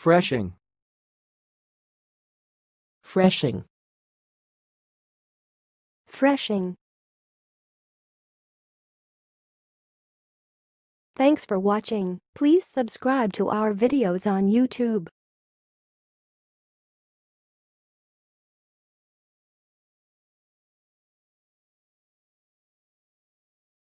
Freshing. Freshing. Freshing. Thanks for watching. Please subscribe to our videos on YouTube.